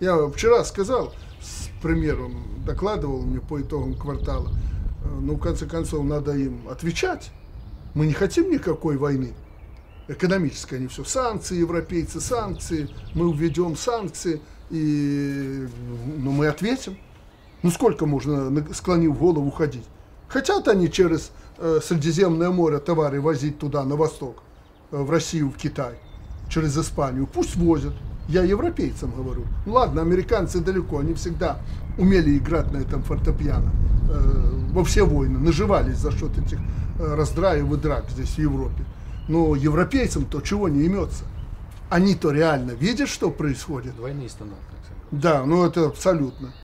Я вчера сказал с премьером, докладывал мне по итогам квартала, э, ну, в конце концов, надо им отвечать. Мы не хотим никакой войны. Экономической, они все. Санкции, европейцы, санкции. Мы введем санкции, и ну, мы ответим. Ну, сколько можно, склонив голову, ходить? Хотят они через э, Средиземное море товары возить туда, на восток, э, в Россию, в Китай, через Испанию. Пусть возят. Я европейцам говорю. Ну ладно, американцы далеко, они всегда умели играть на этом фортепиано. Э, во все войны, наживались за счет этих э, раздраев и драк здесь, в Европе. Но европейцам-то чего не имется? Они-то реально видят, что происходит. Двойные стандарты. Да, ну это абсолютно.